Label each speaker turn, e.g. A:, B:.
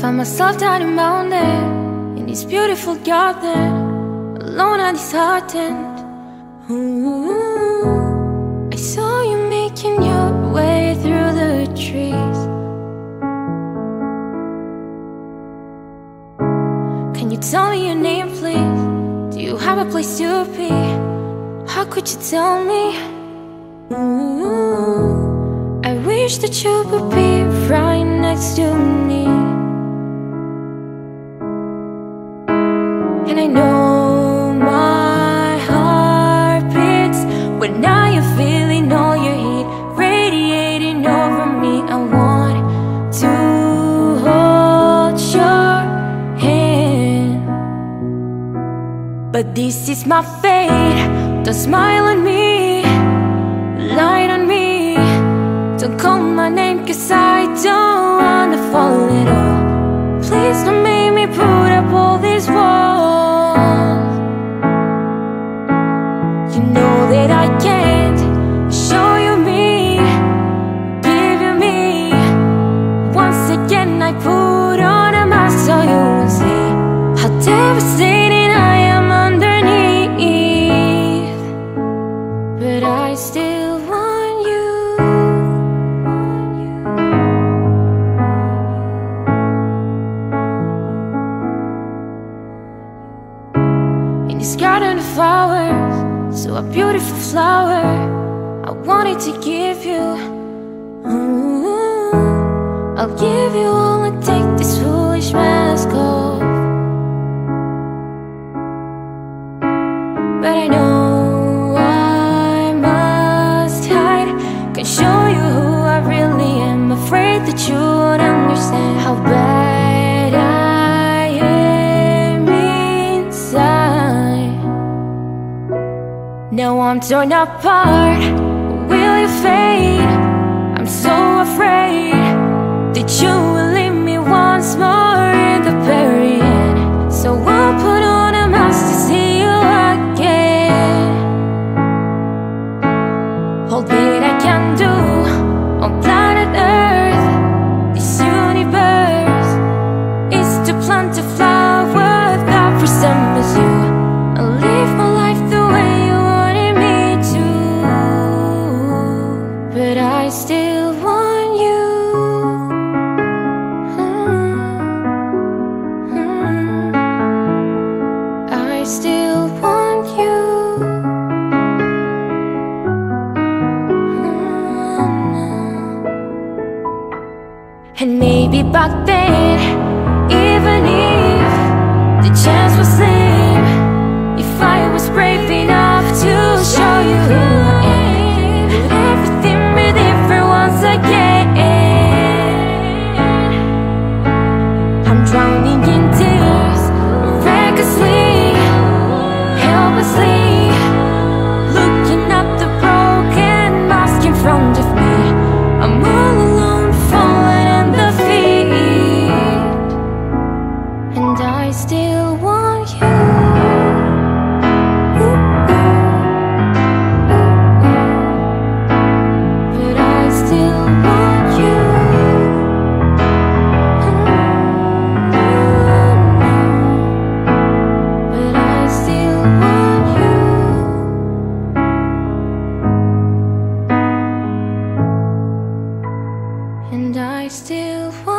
A: Find myself down in mountain In this beautiful garden Alone and disheartened Ooh, I saw you making your way through the trees Can you tell me your name please? Do you have a place to be? How could you tell me? Ooh, I wish that you would be right next to me And I know my heart beats. But now you're feeling all your heat Radiating over me? I want to hold your hand. But this is my fate. Don't smile on me. Light on me. Don't call my name cause I don't wanna fall at all. Please don't make In this garden of flowers, so a beautiful flower I wanted to give you. Ooh, I'll give you all and take this foolish mask off. But I know Now I'm torn apart. Will you fade? I'm so afraid That you will leave me once more in the end. So I'll put on a mask to see you again. Hold me, I can do still want you. Mm-hmm. I still want you. Mm-hmm. And maybe back then, even if the still